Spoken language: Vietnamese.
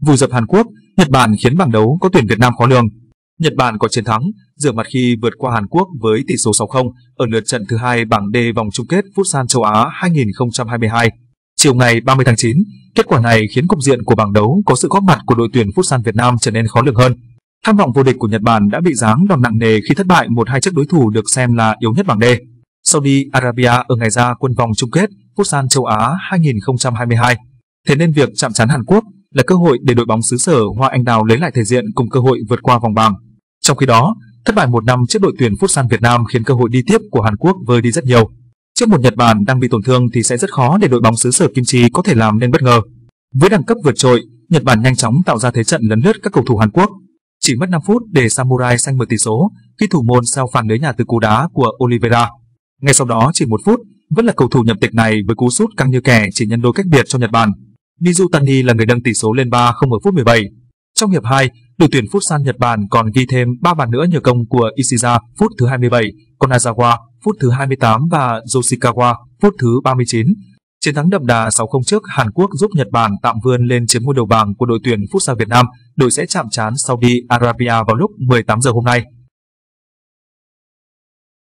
Vùi dập Hàn Quốc, Nhật Bản khiến bảng đấu có tuyển Việt Nam khó lường. Nhật Bản có chiến thắng, rửa mặt khi vượt qua Hàn Quốc với tỷ số 6-0 ở lượt trận thứ hai bảng D vòng chung kết Futsal châu Á 2022. Chiều ngày 30 tháng 9, kết quả này khiến cục diện của bảng đấu có sự góp mặt của đội tuyển Futsal Việt Nam trở nên khó lường hơn. Tham vọng vô địch của Nhật Bản đã bị giáng đòn nặng nề khi thất bại một hai trước đối thủ được xem là yếu nhất bảng D. Saudi Arabia ở ngày ra quân vòng chung kết Futsal châu Á 2022. Thế nên việc chạm trán Hàn Quốc là cơ hội để đội bóng xứ sở Hoa Anh Đào lấy lại thể diện cùng cơ hội vượt qua vòng bảng. Trong khi đó, thất bại một năm trước đội tuyển Futsal Việt Nam khiến cơ hội đi tiếp của Hàn Quốc vơi đi rất nhiều. Trước một Nhật Bản đang bị tổn thương thì sẽ rất khó để đội bóng xứ sở Kim Chi có thể làm nên bất ngờ. Với đẳng cấp vượt trội, Nhật Bản nhanh chóng tạo ra thế trận lấn lướt các cầu thủ Hàn Quốc. Chỉ mất 5 phút để Samurai xanh mở tỷ số khi thủ môn sao phản lưới nhà từ cú đá của Oliveira. Ngay sau đó chỉ một phút, vẫn là cầu thủ nhập tịch này với cú sút căng như kẻ chỉ nhân đôi cách biệt cho Nhật Bản. Mizutani là người nâng tỷ số lên 3-0 ở phút 17. Trong hiệp 2, đội tuyển Futsal Nhật Bản còn ghi thêm 3 bàn nữa nhờ công của Ishiza phút thứ 27, Konazawa phút thứ 28 và Yoshikawa phút thứ 39. Chiến thắng đậm đà 6-0 trước Hàn Quốc giúp Nhật Bản tạm vươn lên chiếm ngôi đầu bảng của đội tuyển Futsal Việt Nam. Đội sẽ chạm trán Saudi Arabia vào lúc 18 giờ hôm nay.